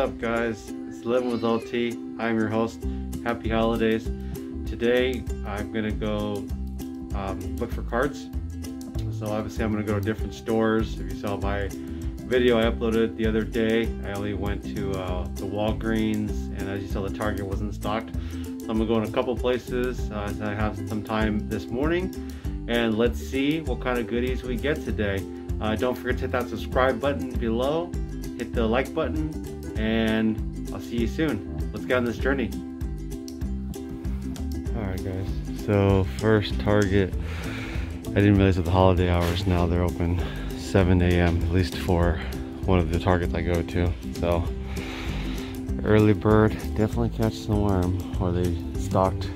up guys? It's Living with LT. I'm your host. Happy holidays. Today I'm gonna go um, look for cards. So obviously I'm gonna go to different stores. If you saw my video I uploaded the other day, I only went to uh, the Walgreens and as you saw the Target wasn't stocked. So I'm gonna go in a couple places uh, I have some time this morning and let's see what kind of goodies we get today. Uh, don't forget to hit that subscribe button below, hit the like button, and I'll see you soon. Let's get on this journey. Alright guys, so first Target, I didn't realize that the holiday hours now they're open 7 a.m. at least for one of the Targets I go to. So early bird, definitely catch the worm, or they stocked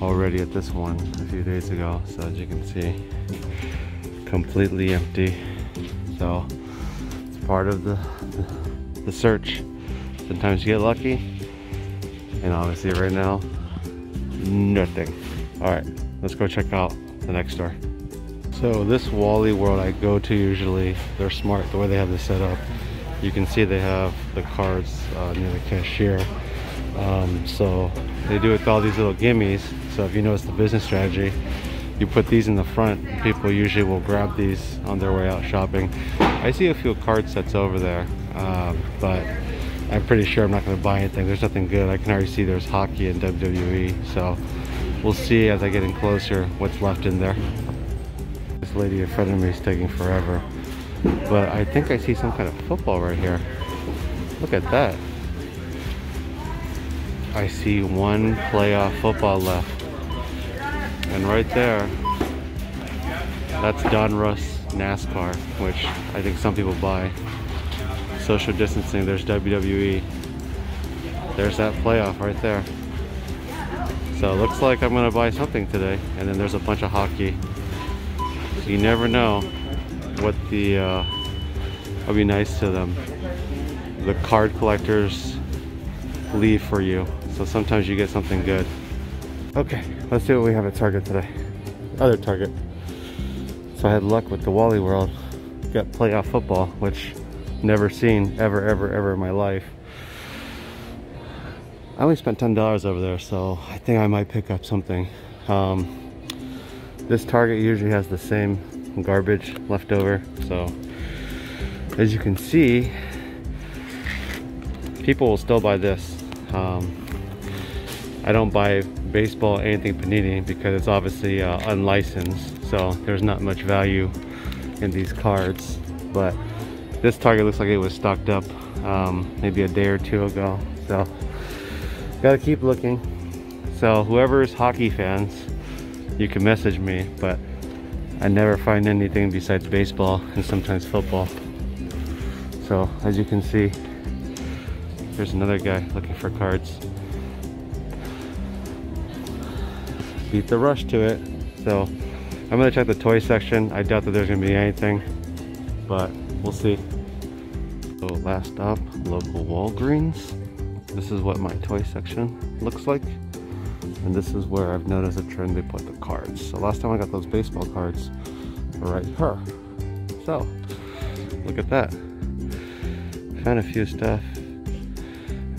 already at this one a few days ago. So as you can see, completely empty. So it's part of the, the, search. Sometimes you get lucky, and obviously right now, nothing. All right, let's go check out the next store. So this Wally World I go to usually, they're smart the way they have this set up. You can see they have the cards uh, near the cashier. Um, so they do it with all these little gimmies. So if you notice the business strategy, you put these in the front. People usually will grab these on their way out shopping. I see a few card sets over there, um, but I'm pretty sure I'm not going to buy anything. There's nothing good. I can already see there's hockey and WWE. So we'll see as I get in closer what's left in there. This lady in front of me is taking forever. But I think I see some kind of football right here. Look at that. I see one playoff football left. And right there, that's Donruss NASCAR, which I think some people buy. Social distancing, there's WWE. There's that playoff right there. So it looks like I'm gonna buy something today. And then there's a bunch of hockey. So you never know what the, uh, I'll be nice to them. The card collectors leave for you. So sometimes you get something good. Okay, let's see what we have at Target today. Other Target. So I had luck with the Wally World. Got playoff football, which never seen ever, ever, ever in my life. I only spent $10 over there, so I think I might pick up something. Um, this Target usually has the same garbage left over, so as you can see, people will still buy this. Um, I don't buy baseball anything Panini because it's obviously uh, unlicensed so there's not much value in these cards. But this target looks like it was stocked up um, maybe a day or two ago so gotta keep looking. So whoever's hockey fans you can message me but I never find anything besides baseball and sometimes football. So as you can see there's another guy looking for cards beat the rush to it. So I'm gonna check the toy section. I doubt that there's gonna be anything, but we'll see. So last stop, local Walgreens. This is what my toy section looks like. And this is where I've noticed a trend they put the cards. So last time I got those baseball cards right here. So look at that. Found a few stuff.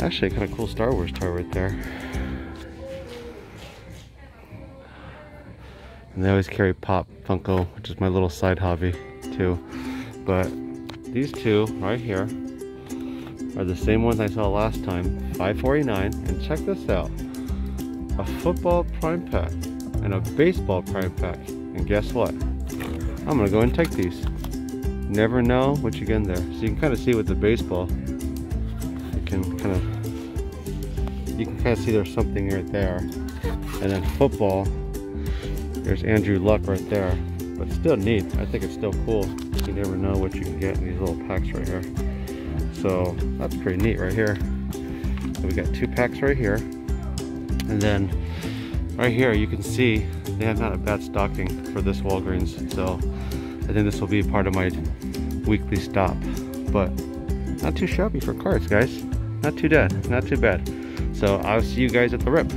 Actually, kind of cool Star Wars toy right there. And they always carry Pop Funko, which is my little side hobby too. But these two right here are the same ones I saw last time, 549. And check this out, a football prime pack and a baseball prime pack. And guess what? I'm gonna go and take these. Never know what you get in there. So you can kind of see with the baseball, you can kind of, you can kind of see there's something right there. And then football, there's Andrew Luck right there. But still neat. I think it's still cool. You never know what you can get in these little packs right here. So that's pretty neat right here. So we got two packs right here. And then right here you can see they have not a bad stocking for this Walgreens. So I think this will be part of my weekly stop. But not too shabby for cards, guys. Not too bad. Not too bad. So I'll see you guys at the rip.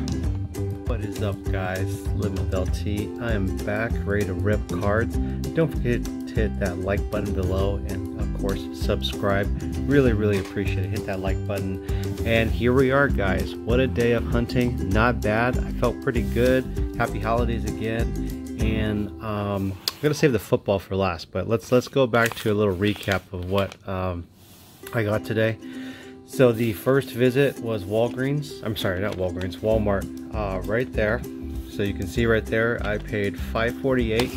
What is up guys, Live with LT. I am back ready to rip cards. Don't forget to hit that like button below and of course, subscribe. Really, really appreciate it. Hit that like button. And here we are, guys. What a day of hunting. Not bad. I felt pretty good. Happy holidays again. And um, I'm gonna save the football for last, but let's let's go back to a little recap of what um, I got today. So the first visit was Walgreens. I'm sorry, not Walgreens, Walmart. Uh, right there. So you can see right there, I paid 548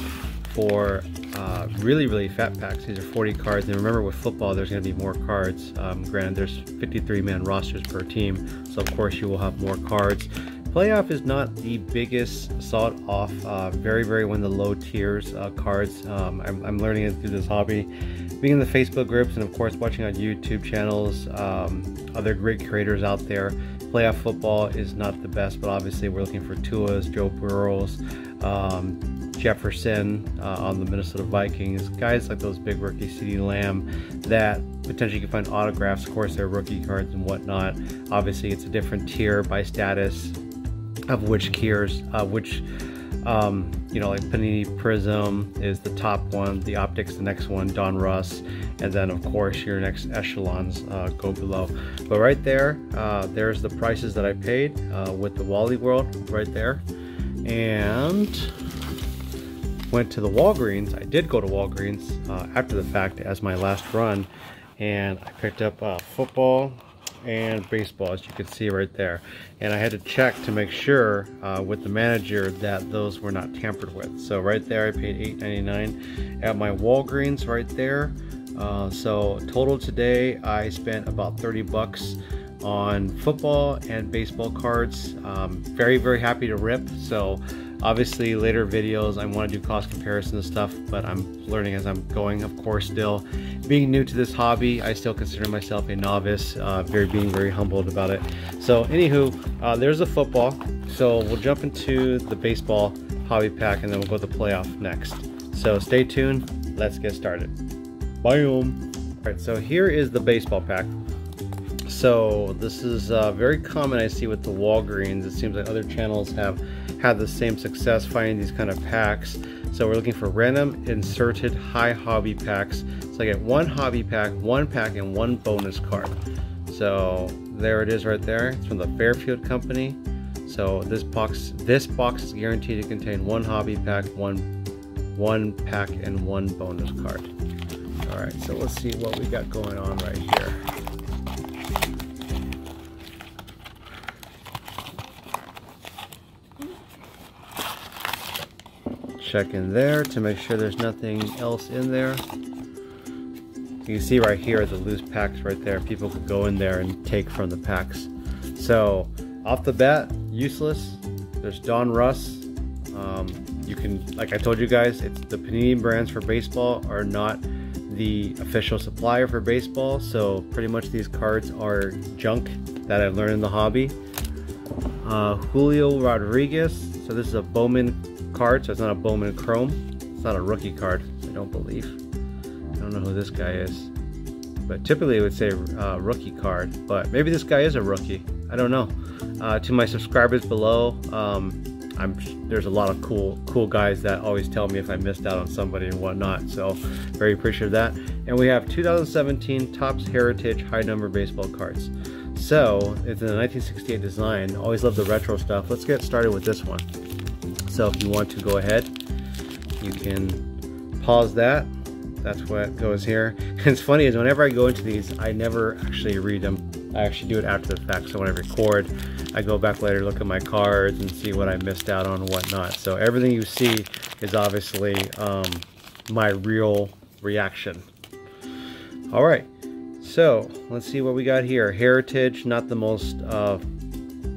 for uh, really, really fat packs. These are 40 cards. And remember with football, there's going to be more cards. Um, granted, there's 53 man rosters per team. So of course you will have more cards. Playoff is not the biggest sought off, uh, very, very one of the low tiers uh, cards. Um, I'm, I'm, learning it through this hobby. Being in the Facebook groups and of course watching on YouTube channels, um, other great creators out there. Playoff football is not the best, but obviously we're looking for Tua's, Joe Burrows, um, Jefferson uh, on the Minnesota Vikings, guys like those big rookies, CeeDee Lamb, that potentially you can find autographs. Of course, they're rookie cards and whatnot. Obviously, it's a different tier by status of which tiers, uh, which um, you know, like Panini Prism is the top one, the Optics the next one, Don Donruss, and then of course your next echelons uh, go below. But right there, uh, there's the prices that I paid uh, with the Wally World right there, and went to the Walgreens. I did go to Walgreens uh, after the fact as my last run, and I picked up uh, football and baseball, as you can see right there. And I had to check to make sure uh, with the manager that those were not tampered with. So right there, I paid $8.99 at my Walgreens right there. Uh, so total today, I spent about 30 bucks on football and baseball cards. Um, very, very happy to rip. So obviously later videos I want to do cost comparison and stuff, but I'm learning as I'm going, of course, still. Being new to this hobby, I still consider myself a novice, uh, very being very humbled about it. So anywho, uh, there's the football. So we'll jump into the baseball hobby pack and then we'll go to the playoff next. So stay tuned, let's get started. Boom! All right, so here is the baseball pack. So this is uh, very common I see with the Walgreens. It seems like other channels have had the same success finding these kind of packs. So we're looking for random inserted high hobby packs. So I get one hobby pack, one pack, and one bonus card. So there it is right there. It's from the Fairfield Company. So this box, this box is guaranteed to contain one hobby pack, one, one pack, and one bonus card. All right, so let's see what we got going on right here. Check in there to make sure there's nothing else in there. You can see right here the loose packs right there. People could go in there and take from the packs. So off the bat, useless. There's Donruss. Um, you can, like I told you guys, it's the Panini brands for baseball are not the official supplier for baseball. So pretty much these cards are junk that I've learned in the hobby. Uh, Julio Rodriguez. So this is a Bowman card, so it's not a Bowman Chrome. It's not a rookie card, I don't believe. I don't know who this guy is. But typically it would say uh, rookie card, but maybe this guy is a rookie. I don't know. Uh, to my subscribers below, um, I'm there's a lot of cool cool guys that always tell me if I missed out on somebody and whatnot. So very appreciative of that. And we have 2017 Topps Heritage High Number Baseball cards. So it's in a 1968 design. Always love the retro stuff. Let's get started with this one. So if you want to go ahead, you can pause that. That's what goes here. And it's funny is whenever I go into these, I never actually read them. I actually do it after the fact. So when I record, I go back later, look at my cards and see what I missed out on and whatnot. So everything you see is obviously um, my real reaction. All right, so let's see what we got here. Heritage, not the most uh,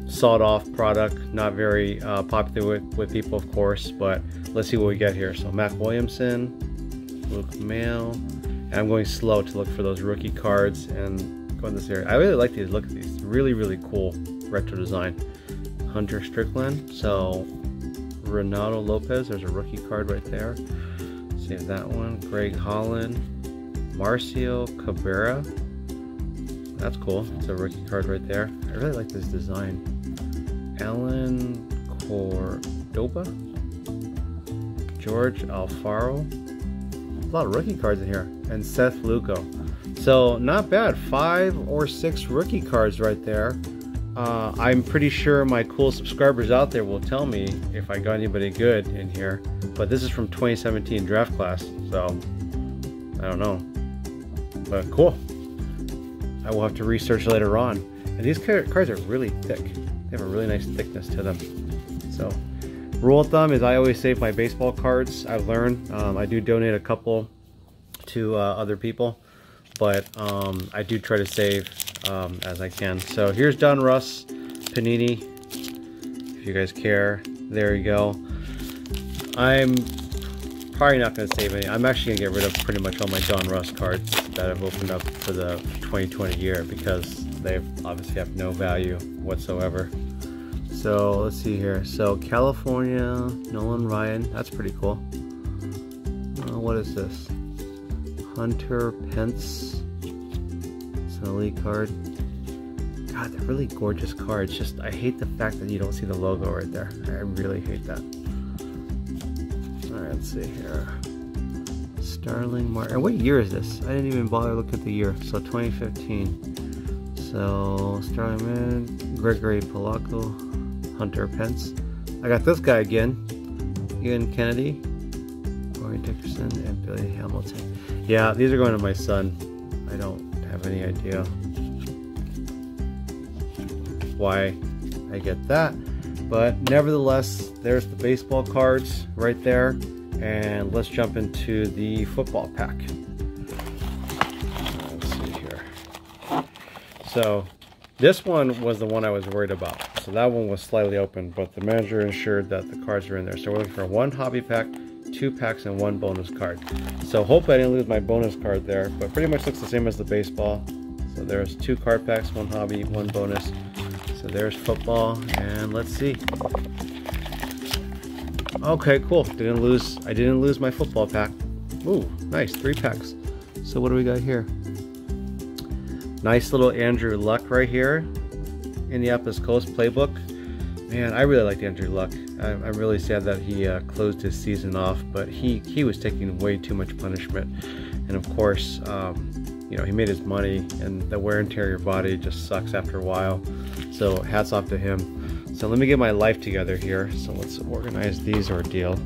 sawed off product, not very uh, popular with, with people, of course, but let's see what we get here. So Mac Williamson, Luke Maile, and I'm going slow to look for those rookie cards and go in this area. I really like these. Look at these. Really, really cool retro design. Hunter Strickland. So Renato Lopez. There's a rookie card right there. Save that one. Greg Holland. Marcio Cabrera. That's cool. It's a rookie card right there. I really like this design. Allen Cordoba, George Alfaro. A lot of rookie cards in here. And Seth Lugo. So not bad, five or six rookie cards right there. Uh, I'm pretty sure my cool subscribers out there will tell me if I got anybody good in here. But this is from 2017 draft class, so I don't know. But cool. I will have to research later on. And these cards are really thick. They have a really nice thickness to them. So, rule of thumb is I always save my baseball cards. I've learned. Um, I do donate a couple to uh, other people, but um, I do try to save um, as I can. So here's Donruss Panini. If you guys care, there you go. I'm probably not going to save any. I'm actually going to get rid of pretty much all my Donruss cards that I've opened up for the 2020 year because they obviously have no value whatsoever. So let's see here. So California, Nolan Ryan, that's pretty cool. Uh, what is this? Hunter Pence. It's an elite card. God, they're really gorgeous cards. Just I hate the fact that you don't see the logo right there. I really hate that. Alright, let's see here. Starling Marte. What year is this? I didn't even bother looking at the year. So 2015. So Starling Man, Gregory Polanco, Hunter Pence. I got this guy again, Ian Kennedy, Corey Dickerson, and Billy Hamilton. Yeah, these are going to my son. I don't have any idea why I get that. But nevertheless, there's the baseball cards right there. And let's jump into the football pack. Let's see here. So this one was the one I was worried about. So that one was slightly open, but the manager ensured that the cards are in there. So we're looking for one hobby pack, two packs, and one bonus card. So hope I didn't lose my bonus card there, but pretty much looks the same as the baseball. So there's two card packs, one hobby, one bonus. So there's football, and let's see. Okay, cool. Didn't lose. I didn't lose my football pack. Ooh, nice, three packs. So what do we got here? Nice little Andrew Luck right here. Indianapolis Colts playbook. Man, I really liked Andrew Luck. I'm, I'm really sad that he uh, closed his season off, but he, he was taking way too much punishment. And of course, um, you know, he made his money, and the wear and tear of your body just sucks after a while. So hats off to him. So let me get my life together here. So let's organize these ordeal.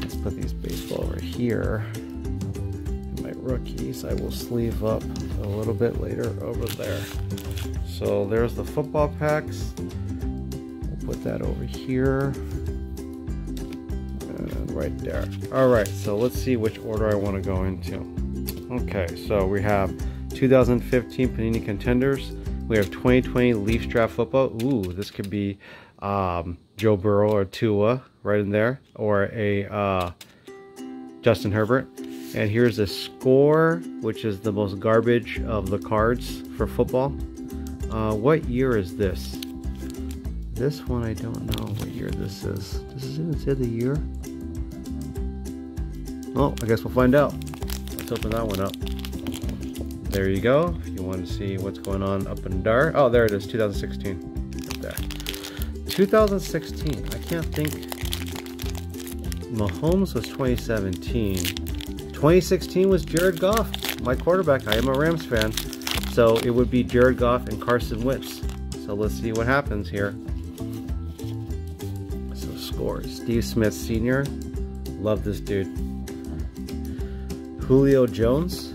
Let's put these baseball over here. my rookies, I will sleeve up a little bit later over there. So there's the football packs. We'll put that over here. And right there. Alright, so let's see which order I want to go into. Okay, so we have 2015 Panini Contenders. We have 2020 Leafs Draft Football. Ooh, this could be um, Joe Burrow or Tua right in there. Or a uh, Justin Herbert. And here's a score, which is the most garbage of the cards for football. Uh, what year is this? This one, I don't know what year this is. Does it even say the year? Oh, I guess we'll find out. Let's open that one up. There you go. If you want to see what's going on up in Dar. Oh, there it is, 2016. Right there. 2016. I can't think. Mahomes was 2017. 2016 was Jared Goff, my quarterback. I am a Rams fan. So it would be Jared Goff and Carson Wentz. So let's see what happens here. So scores. Steve Smith Sr. Love this dude. Julio Jones.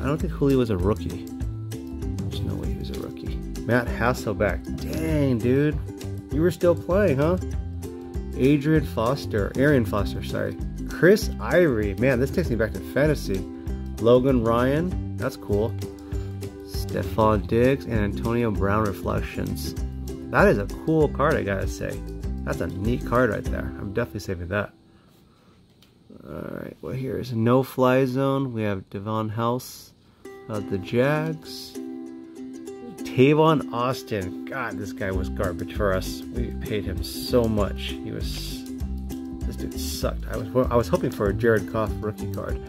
I don't think Julio was a rookie. There's no way he was a rookie. Matt Hasselbeck. Dang, dude. You were still playing, huh? Adrian Foster. Arian Foster, sorry. Chris Ivory. Man, this takes me back to fantasy. Logan Ryan. That's cool. Stefon Diggs, and Antonio Brown Reflections. That is a cool card, I gotta say. That's a neat card right there. I'm definitely saving that. Alright, well here's No Fly Zone. We have Davon House of the Jags. Tavon Austin. God, this guy was garbage for us. We paid him so much. He was... This dude sucked. I was I was hoping for a Jared Goff rookie card.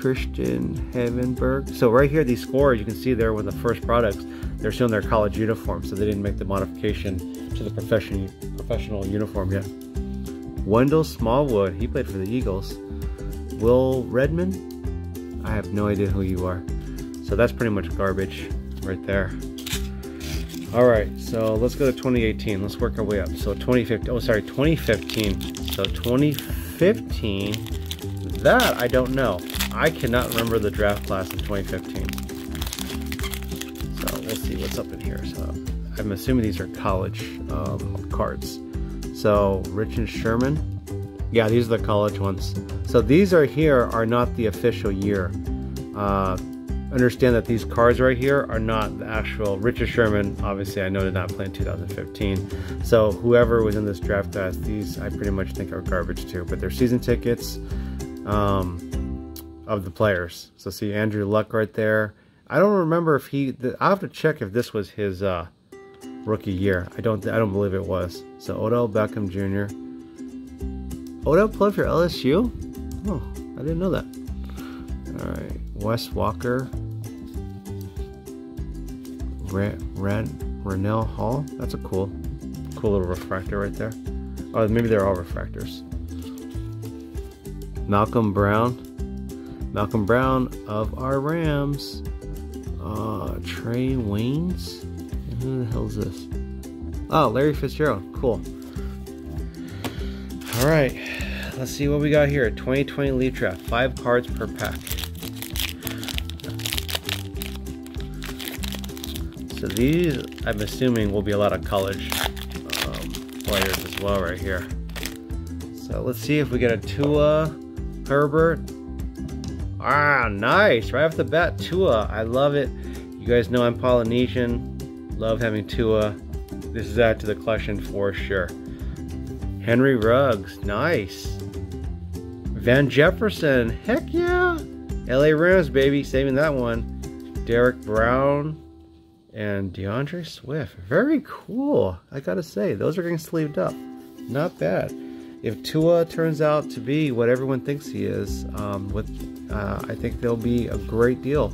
Christian Hackenberg. So right here, these scores, you can see there with the first products, they're showing their college uniform, so they didn't make the modification to the profession, professional uniform yet. Wendell Smallwood, he played for the Eagles. Will Redmond, I have no idea who you are. So that's pretty much garbage right there. All right, so let's go to 2018. Let's work our way up. So 2015, oh, sorry, 2015. So 2015, that I don't know. I cannot remember the draft class in 2015. So we'll see what's up in here. So I'm assuming these are college um, cards. So Richard Sherman. Yeah, these are the college ones. So these are here are not the official year. Uh, understand that these cards right here are not the actual Richard Sherman. Obviously, I know did not play in 2015. So whoever was in this draft class, these I pretty much think are garbage too. But they're season tickets um, of the players. So see Andrew Luck right there. I don't remember if he. I have to check if this was his uh, rookie year. I don't. I don't believe it was. So Odell Beckham Jr. Odell played for LSU. Oh, I didn't know that. All right. Wes Welker, Red, Red, Renell Hall. That's a cool, cool little refractor right there. Oh, maybe they're all refractors. Malcolm Brown, Malcolm Brown of our Rams. Uh, Trae Waynes. Who the hell is this? Oh, Larry Fitzgerald. Cool. All right, let's see what we got here. 2020 Leaf Draft. Five cards per pack. So these, I'm assuming, will be a lot of college um, players as well right here. So let's see if we get a Tua, Herbert. Ah, nice. Right off the bat, Tua. I love it. You guys know I'm Polynesian. Love having Tua. This is add to the collection for sure. Henry Ruggs. Nice. Van Jefferson. Heck yeah. LA Rams, baby. Saving that one. Derrick Brown and D'Andre Swift. Very cool. I gotta say, those are getting sleeved up. Not bad. If Tua turns out to be what everyone thinks he is, um, with uh, I think they'll be a great deal.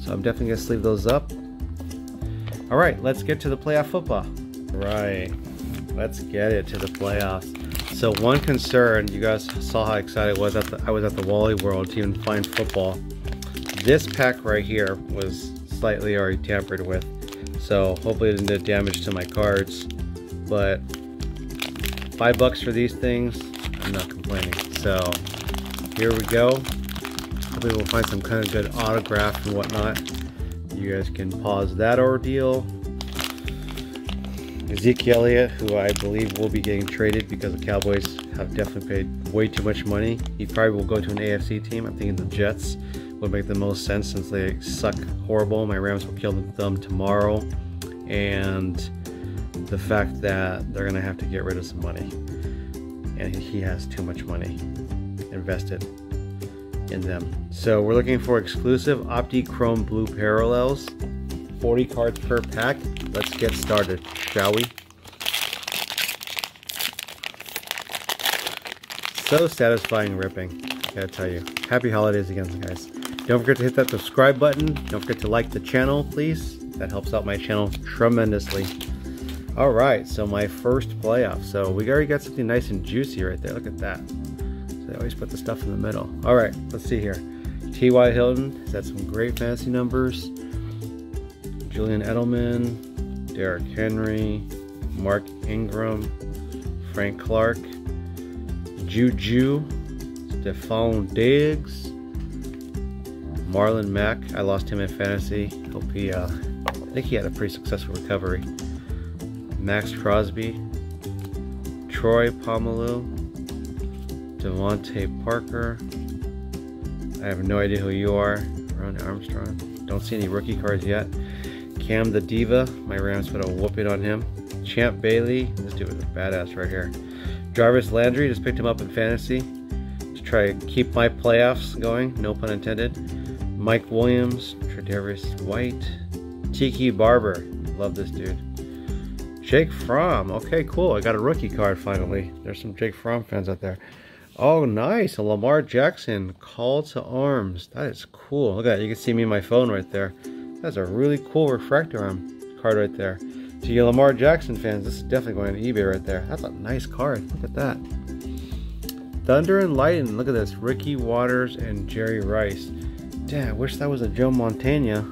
So I'm definitely gonna sleeve those up. All right, let's get to the playoff football. Right, let's get it to the playoffs. So one concern, you guys saw how excited I was at the I was at the Wally World to even find football. This pack right here was slightly already tampered with. So hopefully it didn't do damage to my cards. But five bucks for these things, I'm not complaining. So here we go. Hopefully we'll find some kind of good autograph and whatnot. You guys can pause that ordeal. Ezekiel Elliott, who I believe will be getting traded because the Cowboys have definitely paid way too much money. He probably will go to an AFC team. I'm thinking the Jets would make the most sense since they suck horrible. My Rams will kill them tomorrow. And the fact that they're going to have to get rid of some money. And he has too much money invested in them. So we're looking for exclusive Opti Chrome Blue Parallels. 40 cards per pack. Let's get started, shall we? So satisfying ripping, I gotta tell you. Happy holidays again, guys. Don't forget to hit that subscribe button. Don't forget to like the channel, please. That helps out my channel tremendously. All right, so my first playoff. So we already got something nice and juicy right there. Look at that. So they always put the stuff in the middle. All right, let's see here. T.Y. Hilton has had some great fantasy numbers. Julian Edelman, Derrick Henry, Mark Ingram, Frank Clark, Juju, Stefon Diggs, Marlon Mack, I lost him in fantasy. Hope he, uh, I think he had a pretty successful recovery. Maxx Crosby, Troy Polamalu, DeVante Parker. I have no idea who you are. Ron Armstrong. Don't see any rookie cards yet. Cam the Diva. My Rams put a whooping on him. Champ Bailey. This dude was a badass right here. Jarvis Landry. Just picked him up in fantasy to try to keep my playoffs going. No pun intended. Mike Williams, Tre'Davious White, Tiki Barber, love this dude. Jake Fromm, okay, cool. I got a rookie card finally. There's some Jake Fromm fans out there. Oh, nice, a Lamar Jackson, Call to Arms. That is cool. Look at that, you can see me my phone right there. That's a really cool refractor arm card right there. To you Lamar Jackson fans, this is definitely going to eBay right there. That's a nice card. Look at that. Thunder and Lightning. Look at this. Ricky Watters and Jerry Rice. Damn, I wish that was a Joe Montana.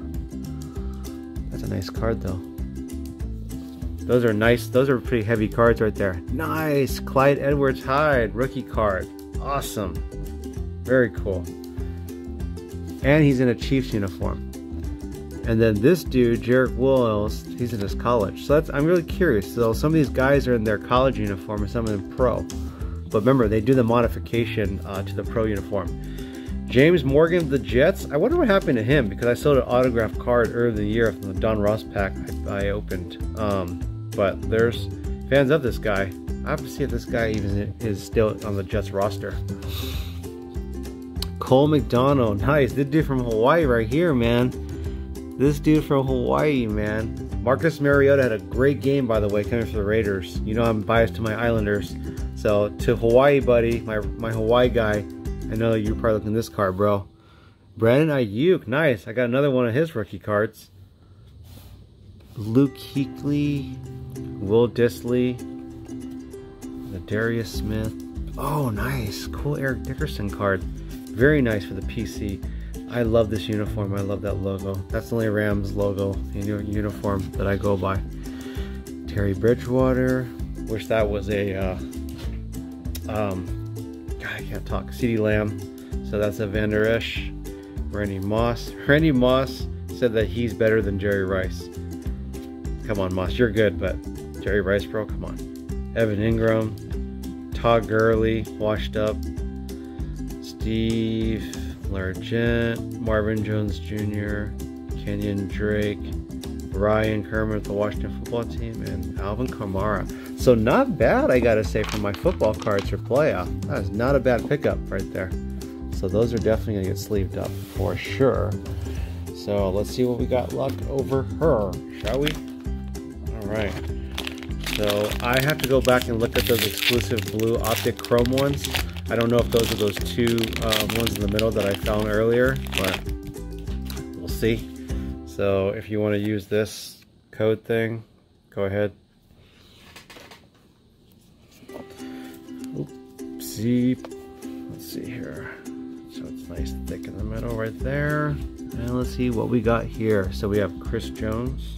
That's a nice card though. Those are nice, those are pretty heavy cards right there. Nice! Clyde Edwards Hyde, rookie card. Awesome. Very cool. And he's in a Chiefs uniform. And then this dude, Jedrick Wills, he's in his college. So that's I'm really curious. So some of these guys are in their college uniform and some of them pro. But remember, they do the modification uh, to the pro uniform. James Morgan, the Jets. I wonder what happened to him because I sold an autographed card earlier in the year from the Donruss pack I, I opened. Um, but there's fans of this guy. I have to see if this guy even is still on the Jets roster. Cole McDonald, nice. This dude from Hawaii right here, man. This dude from Hawaii, man. Marcus Mariota had a great game, by the way, coming for the Raiders. You know I'm biased to my Islanders. So to Hawaii, buddy, my my Hawaii guy, I know you're probably looking at this card, bro. Brandon Aiyuk, nice. I got another one of his rookie cards. Luke Kuechly, Will Dissly, the Darius Smith. Oh, nice. Cool Eric Dickerson card. Very nice for the PC. I love this uniform. I love that logo. That's the only Rams logo uniform that I go by. Teddy Bridgewater. Wish that was a uh, um, God, I can't talk. CeeDee Lamb. So that's a Vander Esch. Randy Moss. Randy Moss said that he's better than Jerry Rice. Come on, Moss, you're good, but Jerry Rice, bro, come on. Evan Engram, Todd Gurley, washed up. Steve Largent, Marvin Jones Jr., Kenyan Drake, Ryan Kermit, the Washington football team, and Alvin Kamara. So not bad, I gotta say, for my football cards for playoff. That is not a bad pickup right there. So those are definitely gonna get sleeved up for sure. So let's see what we got luck over her, shall we? All right. So I have to go back and look at those exclusive blue optic chrome ones. I don't know if those are those two uh, ones in the middle that I found earlier, but we'll see. So if you want to use this code thing, go ahead. Let's see here. So it's nice thick in the middle right there. And let's see what we got here. So we have Chris Jones,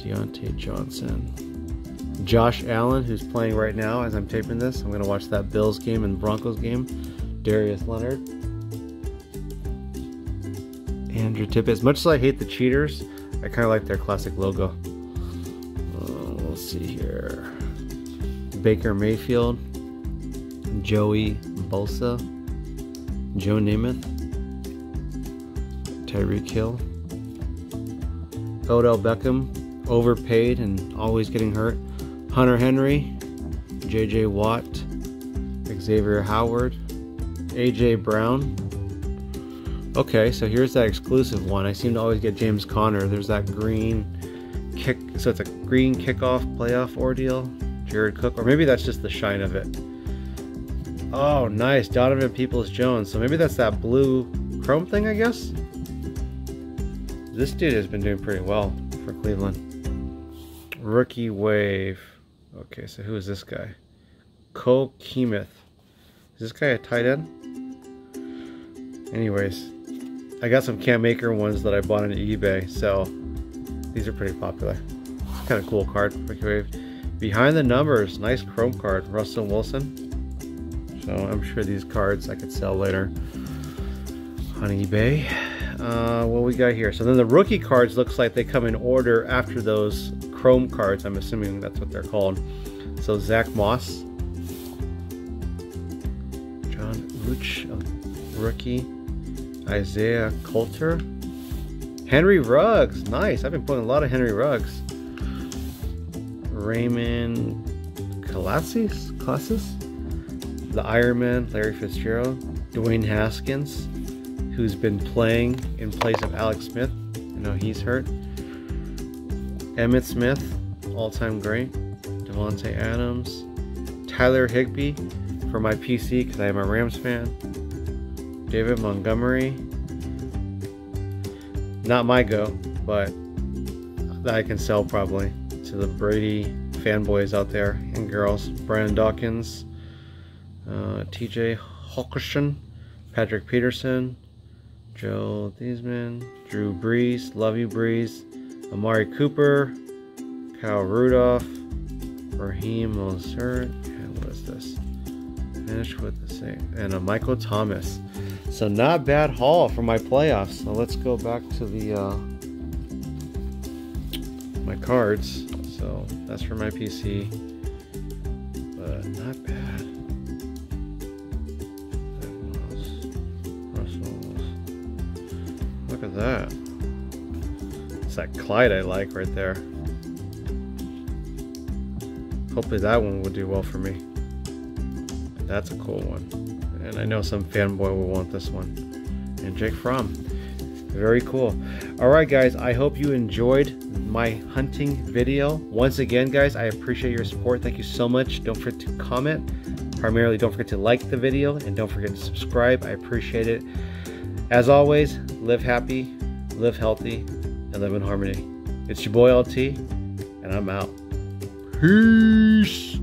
Diontae Johnson, Josh Allen, who's playing right now as I'm taping this. I'm going to watch that Bills game and Broncos game. Darius Leonard, Andre Tippett. As much as I hate the cheaters, I kind of like their classic logo. Uh, let's see here. Baker Mayfield, Joey Bosa, Joe Namath, Tyreek Hill, Odell Beckham, overpaid and always getting hurt, Hunter Henry, J.J. Watt, Xavien Howard, A.J. Brown, Okay, so here's that exclusive one. I seem to always get James Conner. There's that green kick, so it's a green kickoff playoff ordeal. Jared Cook, or maybe that's just the shine of it. Oh, nice. Donovan Peoples Jones. So maybe that's that blue chrome thing, I guess? This dude has been doing pretty well for Cleveland. Rookie wave. Okay, so who is this guy? Cole Kmet. Is this guy a tight end? Anyways, I got some Cam Maker ones that I bought on eBay, so these are pretty popular. It's kind of cool card, Rookie Wave. Behind the numbers, nice chrome card, Russell Wilson. So I'm sure these cards I could sell later on eBay. Uh, what we got here? So then the rookie cards looks like they come in order after those chrome cards. I'm assuming that's what they're called. So Zach Moss, John Uch, rookie. Isaiah Coulter. Henry Ruggs. Nice. I've been putting a lot of Henry Ruggs. Raymond Classis? Classis? The Ironman, Larry Fitzgerald. Dwayne Haskins, who's been playing in place of Alex Smith. I know he's hurt. Emmitt Smith, all-time great. Davante Adams. Tyler Higbee for my PC because I am a Rams fan. David Montgomery. Not my go, but that I can sell probably to the Brady fanboys out there and girls. Brandon Dawkins, uh, TJ Hockenson, Patrick Peterson, Joe Theismann, Drew Brees, love you Brees, Amari Cooper, Kyle Rudolph, Raheem Mostert, and what is this? Finish with the same, and a Michael Thomas. So not bad haul for my playoffs. So let's go back to the uh, my cards. So that's for my PC, but not bad. Look at that. It's that Clyde I like right there. Hopefully that one will do well for me. That's a cool one. And I know some fanboy will want this one. And Jake Fromm. Very cool. Alright guys, I hope you enjoyed my hunting video. Once again guys, I appreciate your support. Thank you so much. Don't forget to comment. Primarily, don't forget to like the video and don't forget to subscribe. I appreciate it. As always, live happy, live healthy, and live in harmony. It's your boy LT, and I'm out. Peace.